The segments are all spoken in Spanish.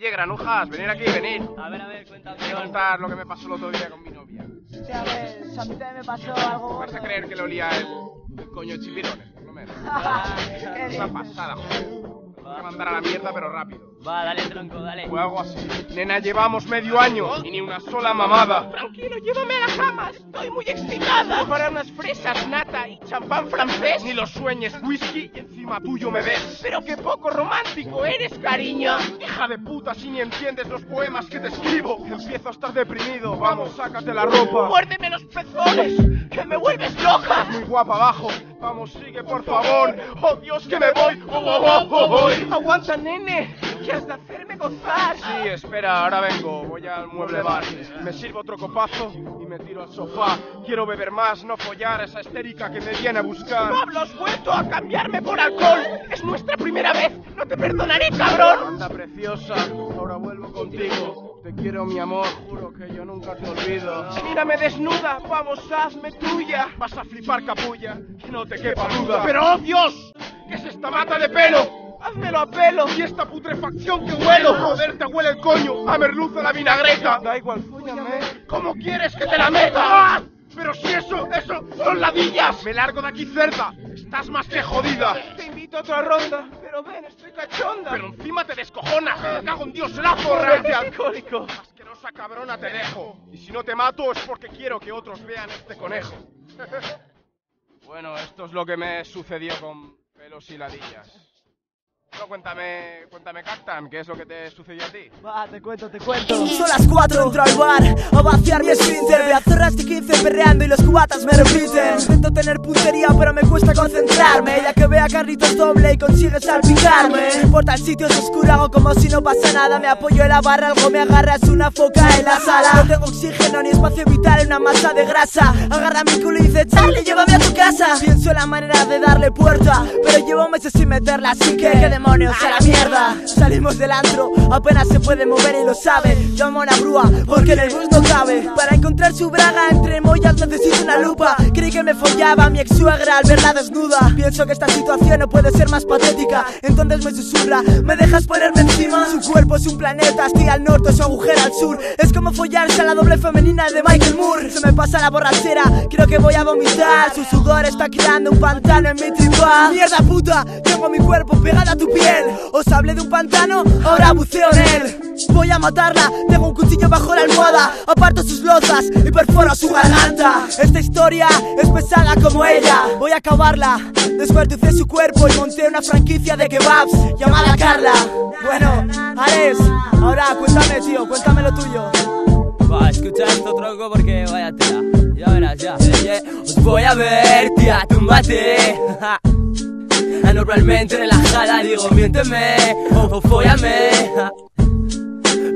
Oye, granujas, venid aquí, venid. A ver, a ver, cuéntame. Voy a contar lo que me pasó el otro día con mi novia. Sí, a ver, a mí también me pasó algo Vas a creer que le olía el, el coño chipirones, por lo menos. ¿Qué Una pasada, joder. Tengo que mandar a la mierda, pero rápido. Va, dale, tronco, dale. Fue algo así. Nena, llevamos medio año y ni una sola mamada. Tranquilo, llévame a la cama. Estoy muy excitada. Para unas fresas, nata y champán francés. Ni lo sueñes, whisky y encima tuyo me ves. Pero qué poco romántico eres, cariño. Hija de puta, si ni entiendes los poemas que te escribo. Empiezo a estar deprimido. Vamos, sácate la ropa. Muérdeme los pezones, que me vuelves loca. Guapa abajo. Vamos, sigue, por favor. Oh, Dios, que me voy. Oh, oh, oh, oh, oh. Aguanta, nene. ¿Quieres hacerme gozar? Sí, espera, ahora vengo. Voy al mueble bar. Me sirvo otro copazo y me tiro al sofá. Quiero beber más, no follar a esa histérica que me viene a buscar. Pablo, has vuelto a cambiarme por alcohol. Es nuestra primera vez. No te perdonaré, cabrón. Anda, preciosa. Ahora vuelvo contigo. Te quiero, mi amor. Juro que yo nunca te olvido. Mírame desnuda. Vamos, hazme tuya. Vas a flipar, capulla. Que no te quepa duda. Pero, oh Dios, ¿qué es esta mata de pelo? Házmelo a pelo. Y esta putrefacción que huelo. Joder, te huele el coño. A merluza la vinagreta. Da igual, fóllame ¿Cómo quieres que te la meta? ¡Ah! Pero si eso, eso son ladillas. Me largo de aquí cerda Estás más que jodida. Te invito a otra ronda. Pero ven, estoy cachonda. Pero encima te descojonas. Me cago en Dios, la zorra de alcohólico. Asquerosa cabrona te dejo. Y si no te mato es porque quiero que otros vean este conejo. Bueno, esto es lo que me sucedió con pelos y ladillas cuéntame, cuéntame, Cactan, ¿qué es lo que te sucedió a ti? Va, te cuento, te cuento. Son las 4, entro al bar a vaciar mi esfínter. Veo a zorras de 15 perreando y los cubatas me repiten. Intento tener puntería, pero me cuesta concentrarme. Ella que ve a Carlitos doble y consigue salpicarme. No importa el sitio es oscuro, hago como si no pasa nada. Me apoyo en la barra, algo me agarra, es una foca en la sala. No tengo oxígeno ni espacio vital en una masa de grasa. Agarra mi culo y dice, Charlie, llévame a tu casa. Pienso en la manera de darle puerta, pero llevo meses sin meterla, así que, ¿qué demonios? A la mierda. Salimos del antro, apenas se puede mover y lo sabe. Llamo a una brúa, porque en el bus no cabe. Para encontrar su braga entre mollas necesito una lupa. Creí que me follaba mi ex suegra al verla desnuda. Pienso que esta situación no puede ser más patética. Entonces me susurra, ¿me dejas ponerme encima? Su cuerpo es un planeta, estoy al norte, su agujero al sur. Es como follarse a la doble femenina de Michael Moore. Se me pasa la borrachera, creo que voy a vomitar. Su sudor está creando un pantano en mi tripa. Mierda puta, tengo mi cuerpo pegado a tu Os hablé de un pantano, ahora buceo en él. Voy a matarla, tengo un cuchillo bajo la almohada. Aparto sus lozas y perforo su garganta. Esta historia es pesada como ella. Voy a acabarla. Descuarticé su cuerpo y monté una franquicia de kebabs llamada Carla. Bueno, Alex, ahora cuéntame, tío, cuéntame lo tuyo. Va, escucha esto, tronco, porque vaya tela. Ya verás, ya. Oye, os voy a ver, tía, túmbate. Anormalmente relajada, digo, miénteme o, o fóllame.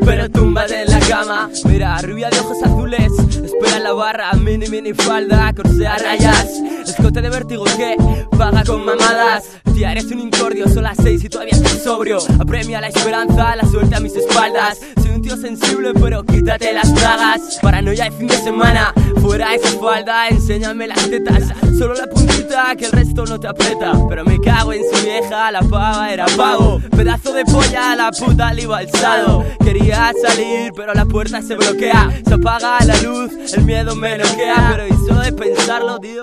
Pero túmbate en la cama, mira, rubia de ojos azules, espera en la barra, mini mini falda, corsé a rayas, escote de vértigo que paga con mamadas. Tía, eres un incordio, son las seis y todavía estoy sobrio. Apremia la esperanza, la suerte a mis espaldas. Soy un tío sensible, pero quítate las bragas. Paranoia de fin de semana, fuera esa falda, enséñame las tetas. Solo la puntita, que el resto no te aprieta. Pero me cago en su vieja, la paga era pago. Pedazo de polla, la puta le iba alzado. Quería salir, pero la puerta se bloquea. Se apaga la luz, el miedo me noquea. Pero y solo de pensarlo, tío,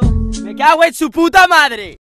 me cago en su puta madre.